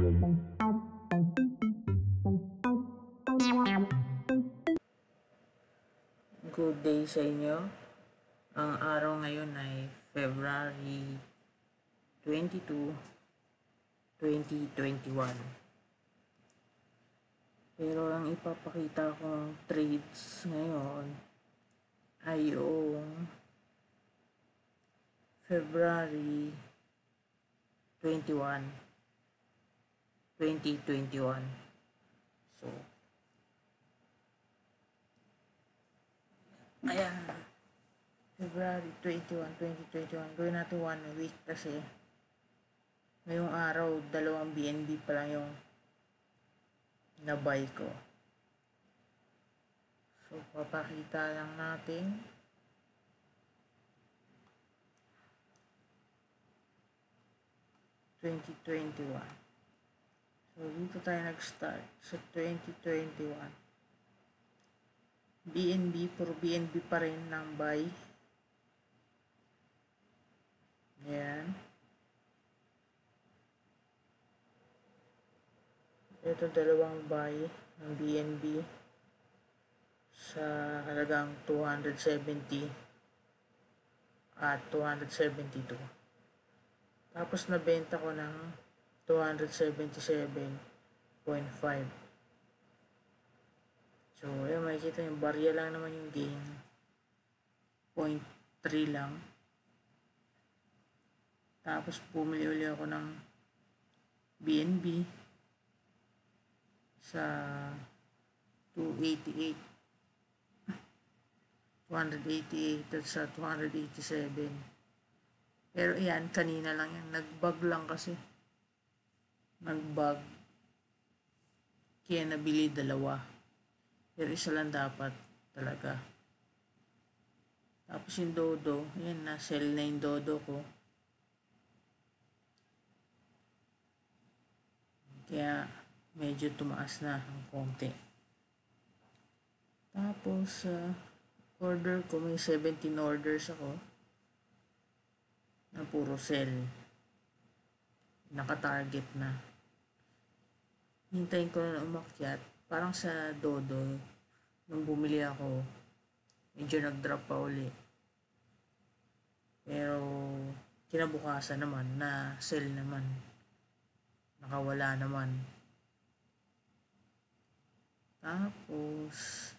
Good day sa inyo. Ang araw ngayon ay February 22, 2021. Pero ang ipapakita kong trades ngayon ay yung February 21, 2021. So, Ayan. February 21, 2021. Gawin natin one week kasi ngayong araw, dalawang BNB pa lang yung nabay ko. So, papakita lang natin. Twenty twenty one. So, dito tayo nag-start sa 2021. BNB, puro BNB pa rin ng buy. Yan. Ito dalawang buy ng BNB sa halagang 270 at 272. Tapos nabenta ko ng 277.5. So, ayan, makikita yung barya lang naman yung gain. 0.3 lang. Tapos, bumili uli ako ng BNB sa 288. 288 at sa 287. Pero yan, kanina lang yan. Nag-bug lang kasi. Nag-bug. Kaya nabili dalawa. Pero isa lang dapat talaga. Tapos yung dodo, yan na, sell na yung dodo ko. Kaya medyo tumaas na ang konti. Tapos, uh, order ko, may 17 orders ako na puro sell. Naka-target na. Hintayin ko na umakyat parang sa Dodo, nung bumili ako, medyo nag-drop pa uli. Pero, kinabukasan naman, na sell naman. Nakawala naman. Tapos,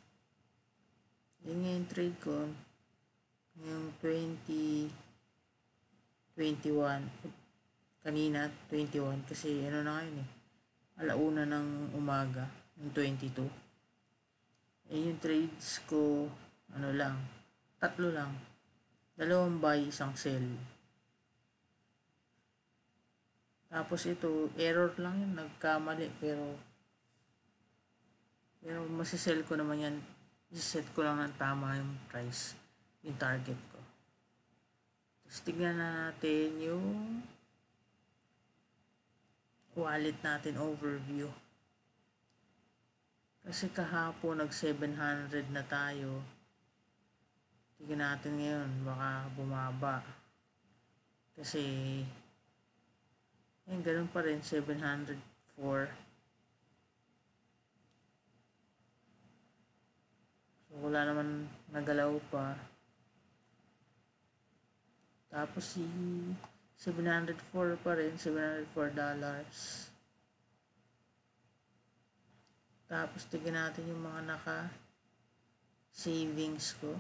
yun nga yung trade ko, yung 20, 21, kanina 21 kasi ano na ngayon eh, alauna ng umaga yung 22. Eh, yung trades ko, ano lang, tatlo lang. Dalawang buy, isang sell. Tapos ito, error lang yun, nagkamali, pero pero masisell ko naman yan. Iset ko lang ng tama yung price, yung target ko. Tapos tignan na natin yung wallet natin overview. Kasi kahapon nag 700 na tayo. Tingnan natin ngayon, baka bumaba. Kasi, ayun, ganun pa rin, 704. So, wala naman nagalaw pa. Tapos si 704 pa rin, 704 dollars. Tapos, tignan natin yung mga naka savings ko.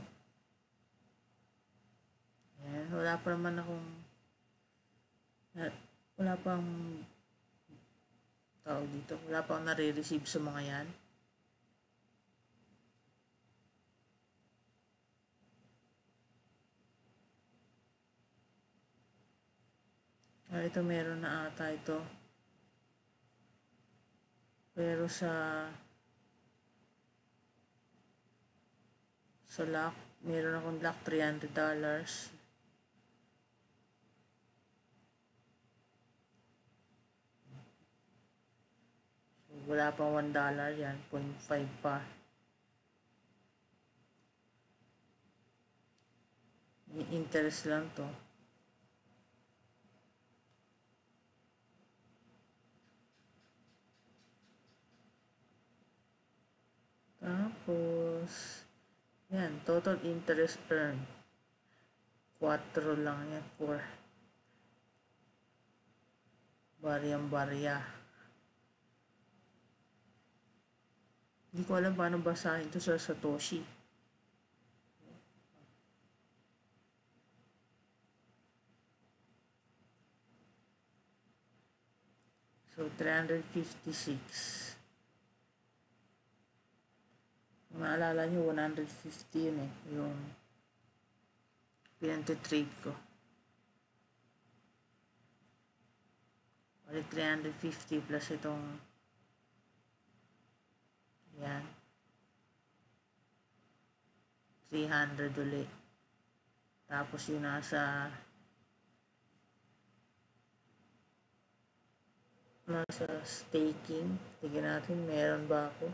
Ayan. Wala pa naman akong wala pang tao dito. Wala pang nare-receive sa mga yan. Ah, ito meron na ata ito. Pero sa sa lock, meron akong lock $300. dollars. So, wala pang $1 dollar yan, 0.5 pa. May interest lang to. Tapos, yan, total interest earned. 4 lang yan, 4. Baryang barya. Hindi ko alam paano basahin to sa Satoshi. So, 356. Kung naalala nyo, 150 yun eh. Yung pinantitrade ko. Balik 350 plus itong yan. 300 ulit. Tapos yung nasa nasa staking. Tignan natin, meron ba ako?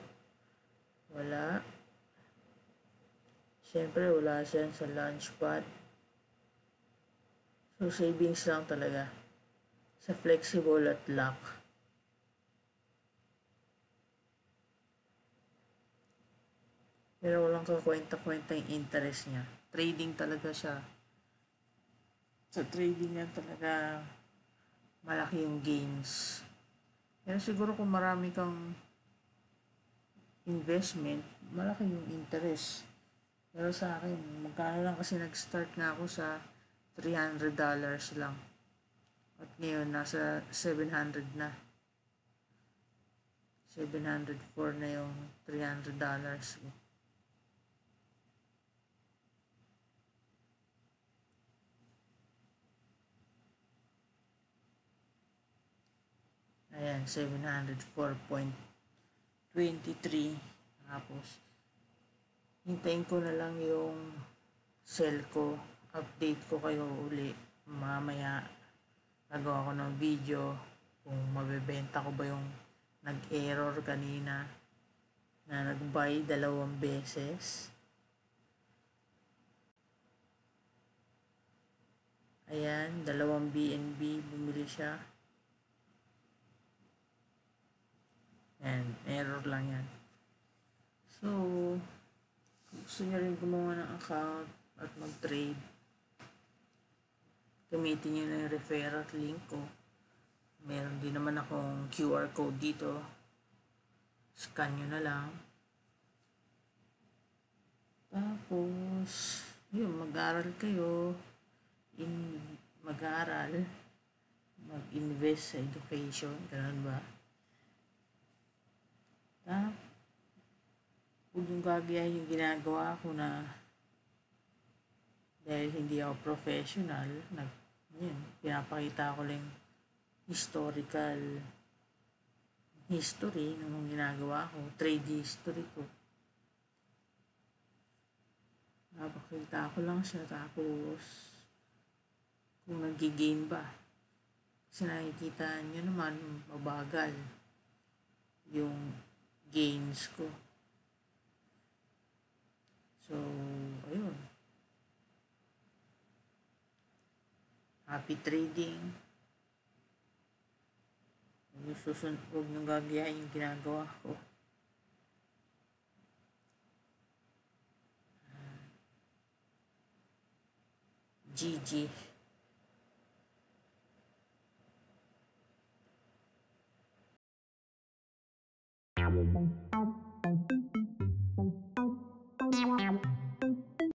Wala. Siyempre, wala siya sa launchpad. So, savings lang talaga. Sa flexible at lock. Pero walang kakwenta-kwenta yung interest niya. Trading talaga siya. Sa trading yan talaga malaki yung gains. Pero siguro kung marami kang investment, malaki yung interest. Pero sa akin, magkano lang kasi nag-start nga ako sa $300 lang. At ngayon, nasa 700 na. 704 na yung $300 ko. Ayan, 704.23. Tapos, hintayin ko na lang yung sell ko. Update ko kayo uli. Mamaya, nagawa ko ng video kung mabebenta ko ba yung nag-error kanina na nag-buy dalawang beses. Ayan, dalawang BNB, bumili siya. And error lang yan. So, gusto nyo rin gumawa ng account at mag-trade, gamitin nyo na yung referral link ko. Meron din naman akong QR code dito. Scan nyo na lang. Tapos, yun, mag-aral kayo. In, mag-aral. Mag-invest sa education. Ganun ba? na huwag yung gagayahin yung ginagawa ko na dahil hindi ako professional, nag, yun, pinapakita ko lang historical history ng mga ginagawa ko, trade history ko. Napakita ko lang siya tapos kung nagigain ba. Kasi nakikita nyo naman mabagal yung gains ko. So, ayun. Happy trading. Huwag susun huwag niyong gagayahin yung ginagawa ko. GG.